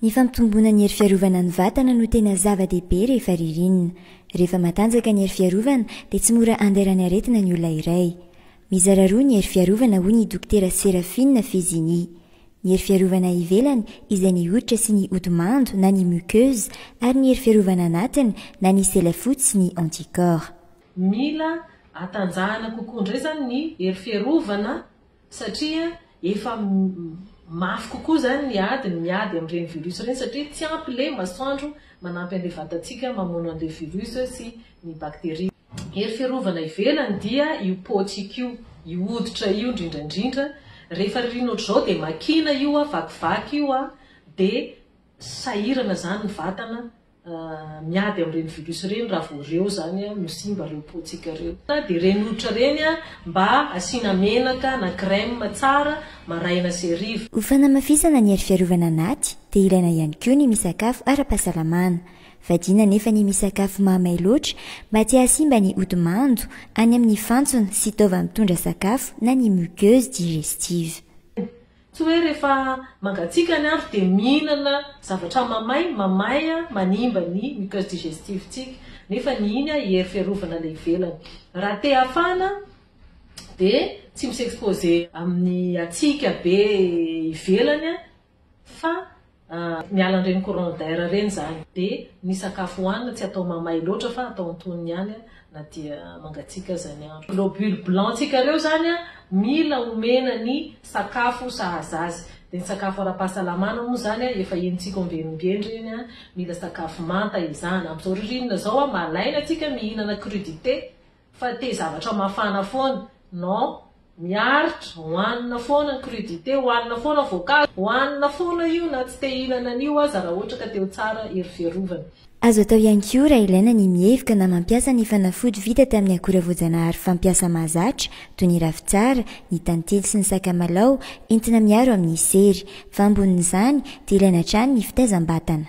Ny fampitomboana ny hery fiarovana ny vatana no tena zava-dehibe rehefa ririnina. Rehefa matanjaka ny hery fiarovana dia tsy mora andairan'ny aretina ny olona iray. Mizara roa ny hery fiarovana hoy ny Dokotera Seraphine Fezini. Ny hery fiarovana ivelany izay ny hoditra sy ny odi-mando na ny muqueuse ary ny hery fiarovana anatiny na ny sela fotsy sy ny anticorps. Mila atanjahana kokoa indray izany ny hery fiarovana satria efa mafy kokoa izany ny ady ny miady amin'ireny virus ireny satria tsy ampy le masoandro manampy an'le vatantsika mamono an'le virus sy ny bacterie. Hery fiarovana ivelany dia io pochik io, io hoditra io indrindra indrindra, rehefa ririnina ohatr'izao dia makina io a, vakivaky io a, dia sahirana izany ny vatana, Miady amin'ireny virus ireny raha vao ireo izany no simba ireo poa-tsika ireo. Dia ireny hoditra ireny mba asiana menaka na crème tsara maraina sy hariva. Ho fanamafisana ny hery fiarovana anaty dia ilaina ihany koa ny misakafo ara-pahasalamana. Vadiana anefa ny misakafo mahamay loatra mba tsy hahasimba ny odi-mando any amin'ny fantsona sy taova mitondra sakafo na ny muqueuses digestives. Tsy hoe rehefa mangatsiaka ny andro dia mihinana zavatra mamay, mamay manimba ny muqueuse digestive tsika, nefa ny iny hery fiarovana ilay ivelany. Raha te hafana dia tsy mi s'exposer amin'ny hatsiaka be ivelany fa. Miala an'ireny courant d'air ireny izany dia ny sakafo hohanina tsy atao mamay loatra fa atao antonony ihany na dia mangatsiaka aza ny andro. Globules blancs-tsika ireo izany mila omena ny sakafo sahaza azy. Dia ny sakafo ara-pahasalamana moa izany efa henontsika ombieny-ombieny ireny, mila sakafo manta ezahana. Amin'izao ririnina izao malaina antsika mihinana crudité. Fa te zavatra mafana foana. Non, miaritra, hohanina foana ny crudité, hohanina foana voankazo, hohanina foana io na tsy te hihinana an'io aza raha ohatra ka te ho tsara hery fiarovana. Azo atao ihany koa raha ilaina ny mihevika na mampiasa ny fanafody vita tamin'ny akora voajanahary fampiasa mahazatra toy ny ravintsara, ny tantely sy ny sakamalao entina miaro amin'ny sery. Fa ambonin'izany dia ilaina hatrany ny fitaizam-batana.